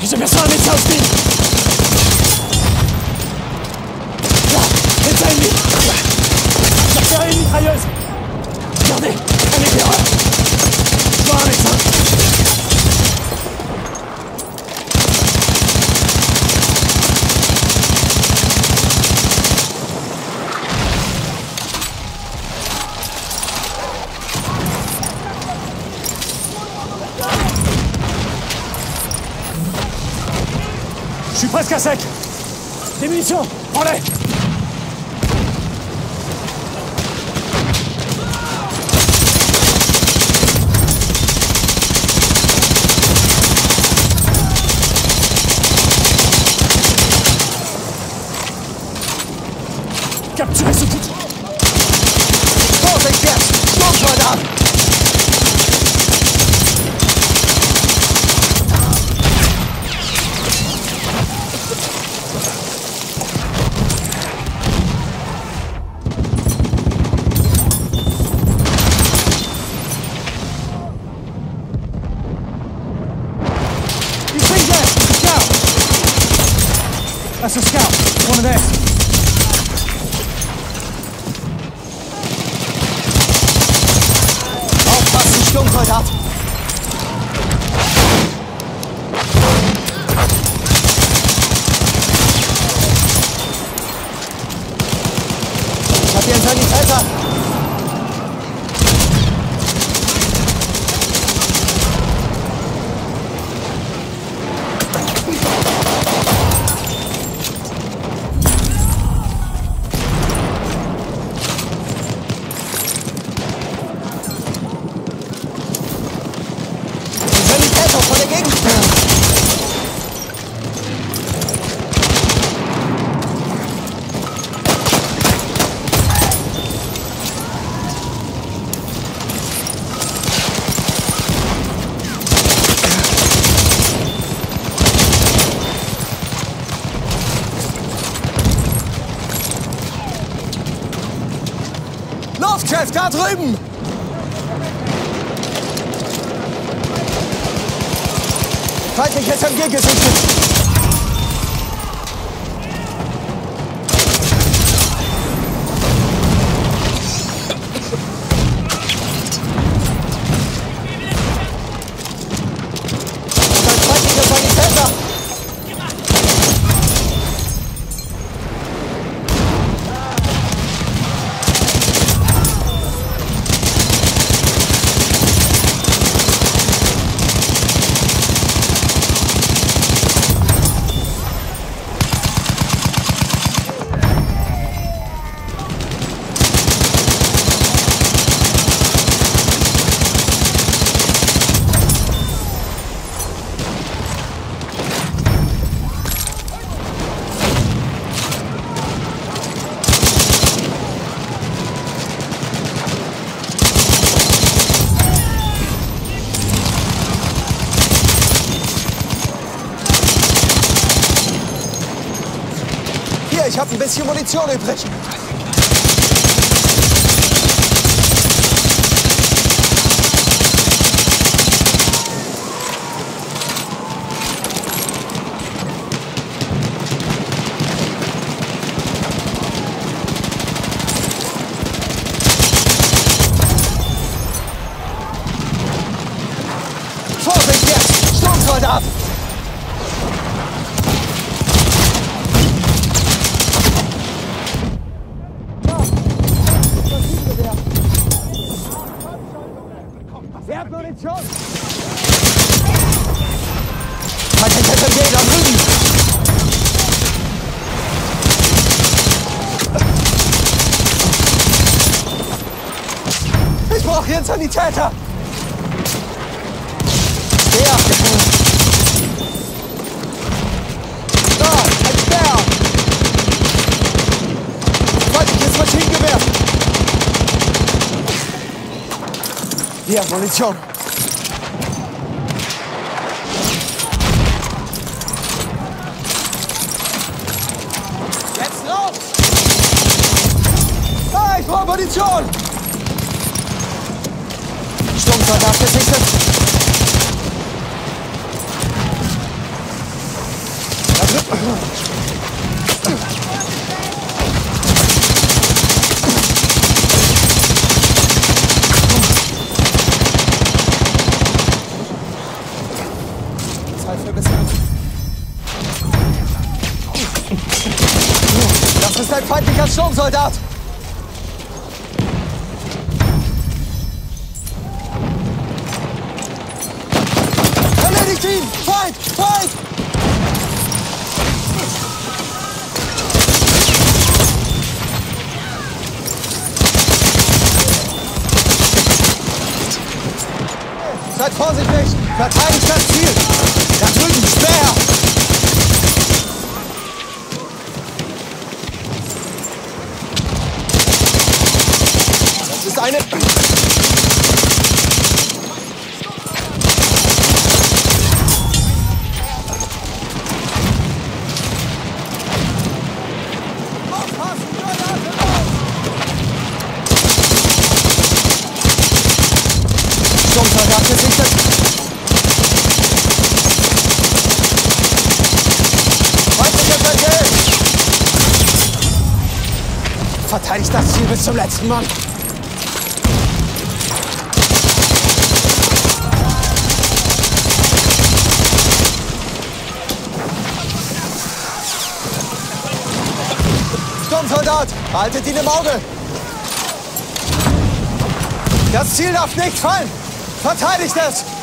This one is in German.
J'ai personne à médecin hostile Là Médecin ennemi J'ai repéré une mitrailleuse. Regardez Un éclaireur Je suis presque à sec Des munitions Prends-les Capturez ce coup Vorsicht jetzt! Sturmsoldat! You That's a scout. One of theirs. Aufpassen, Sturmsoldat! Ich hab hier einen Sanitäter! Luftchef, da drüben! Feindliches MG gesichtet! Ich habe ein bisschen Munition übrig. Vorsicht jetzt! Sturmsoldat! Wer hat Munition? Feindlicher SMG da drüben! Ich hier einen Sanitäter! Der! Da! Ein Speer! Feindliches Maschinengewehr! Hier, Munition! Jetzt raus! Ah, ich brauche Munition! Sturmsoldat gesichtet! Das ist ein feindlicher Sturmsoldat! Ihn! Feind! Feind! Seid vorsichtig! Verteidigt das Ziel! Da drüben, Speer! Das ist eine... Aufpassen, Granate! Sturmsoldat gesichtet! Feindlicher Verkehr! Verteidigt das Ziel bis zum letzten Mann! Sturmsoldat, haltet ihn im Auge! Das Ziel darf nicht fallen! Verteidigt es!